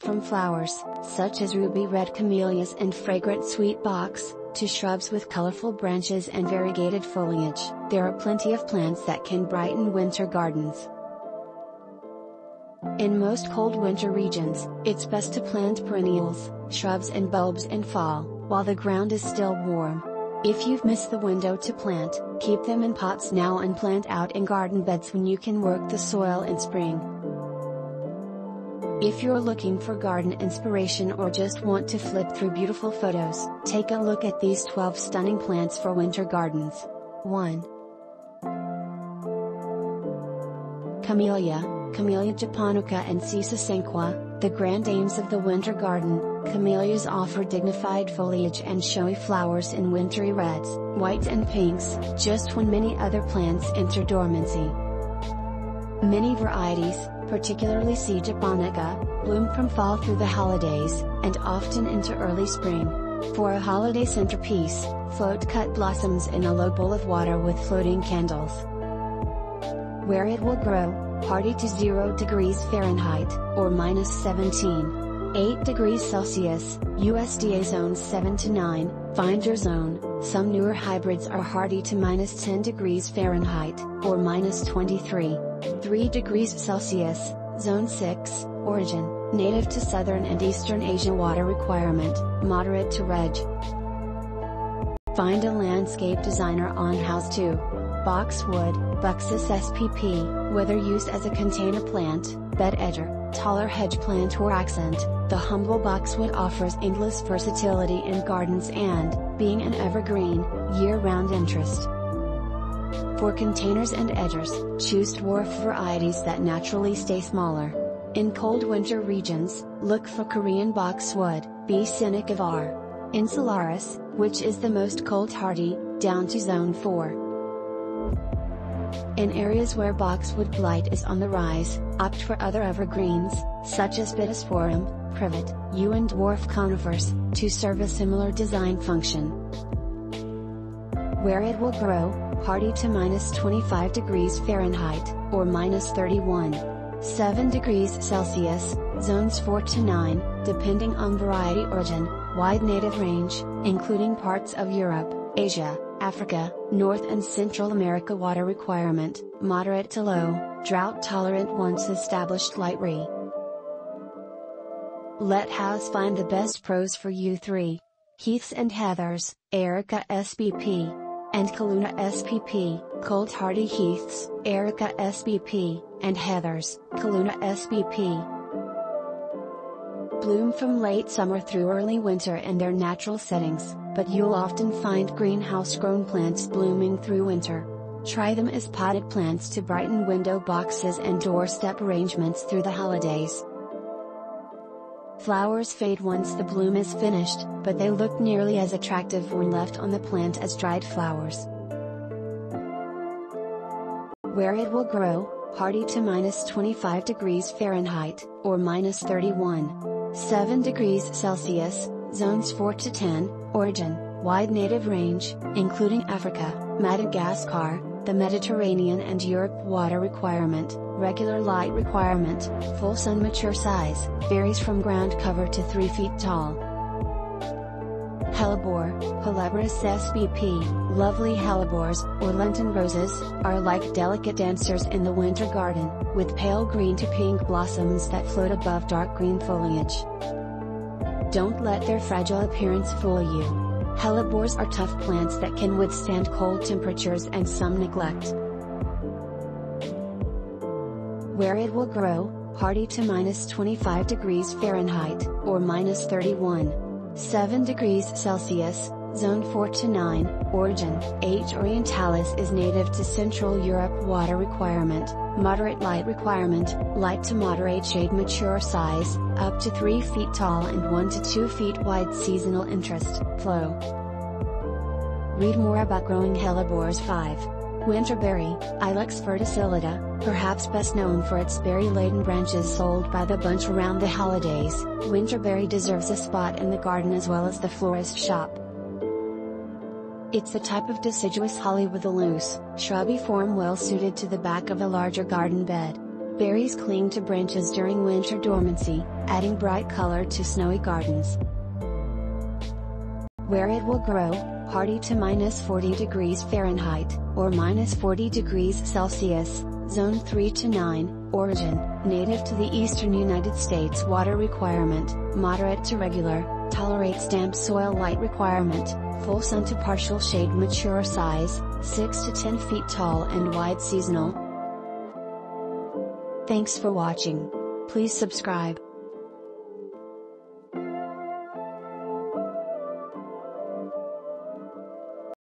From flowers, such as ruby red camellias and fragrant sweet box, to shrubs with colorful branches and variegated foliage, there are plenty of plants that can brighten winter gardens. In most cold winter regions, it's best to plant perennials, shrubs and bulbs in fall, while the ground is still warm. If you've missed the window to plant, keep them in pots now and plant out in garden beds when you can work the soil in spring. If you're looking for garden inspiration or just want to flip through beautiful photos, take a look at these 12 stunning plants for winter gardens. 1. Camellia, Camellia japonica and C. sasanqua, the grand dames of the winter garden, camellias offer dignified foliage and showy flowers in wintry reds, whites and pinks, just when many other plants enter dormancy. Many varieties, particularly C. japonica, bloom from fall through the holidays, and often into early spring. For a holiday centerpiece, float cut blossoms in a low bowl of water with floating candles. Where it will grow, hardy to 0 degrees Fahrenheit, or minus 17. 8 degrees Celsius, USDA zones 7 to 9, find your zone, some newer hybrids are hardy to minus 10 degrees Fahrenheit, or minus 23. 3 degrees Celsius, Zone 6, Origin, native to southern and eastern Asia water requirement, moderate to reg. Find a landscape designer on Houzz 2. Boxwood, Buxus spp, whether used as a container plant, bed edger, taller hedge plant or accent, the humble boxwood offers endless versatility in gardens and, being an evergreen, year-round interest. For containers and edgers, choose dwarf varieties that naturally stay smaller. In cold winter regions, look for Korean boxwood, B. var. Insularis, which is the most cold hardy, down to zone 4. In areas where boxwood blight is on the rise, opt for other evergreens, such as Pittosporum, privet, yew and dwarf conifers, to serve a similar design function. Where it will grow, hardy to minus 25 degrees Fahrenheit, or minus 31. 7 degrees Celsius, zones 4 to 9, depending on variety origin, wide native range, including parts of Europe, Asia, Africa, North and Central America water requirement, moderate to low, drought tolerant once established light re. Let Houzz find the best pros for you 3. Heaths and Heathers, Erica SPP, and Calluna SPP, Cold Hardy Heaths, Erica SPP, and Heathers, Calluna SPP. Bloom from late summer through early winter in their natural settings, but you'll often find greenhouse-grown plants blooming through winter. Try them as potted plants to brighten window boxes and doorstep arrangements through the holidays. Flowers fade once the bloom is finished, but they look nearly as attractive when left on the plant as dried flowers. Where it will grow, hardy to minus 25 degrees Fahrenheit, or minus 31. 7 degrees Celsius, zones 4 to 10, origin, wide native range, including Africa, Madagascar, the Mediterranean and Europe water requirement, regular light requirement, full sun mature size, varies from ground cover to 3 feet tall. Hellebore, Helleborus spp, lovely hellebores, or Lenten roses, are like delicate dancers in the winter garden, with pale green to pink blossoms that float above dark green foliage. Don't let their fragile appearance fool you. Hellebores are tough plants that can withstand cold temperatures and some neglect where it will grow, hardy to minus 25 degrees Fahrenheit, or minus 31. 7 degrees Celsius, zone 4 to 9, origin, H. orientalis is native to Central Europe water requirement, moderate light requirement, light to moderate shade mature size, up to 3 feet tall and 1 to 2 feet wide seasonal interest, flow. Read more about growing hellebores 5. Winterberry, Ilex verticillata, perhaps best known for its berry-laden branches sold by the bunch around the holidays, Winterberry deserves a spot in the garden as well as the florist shop. It's the type of deciduous holly with a loose, shrubby form well suited to the back of a larger garden bed. Berries cling to branches during winter dormancy, adding bright color to snowy gardens. Where it will grow, hardy to minus 40 degrees Fahrenheit, or minus 40 degrees Celsius, Zone 3 to 9, origin, native to the eastern United States water requirement, moderate to regular, tolerates damp soil light requirement, full sun to partial shade mature size, 6 to 10 feet tall and wide seasonal. Thanks for watching. Please subscribe.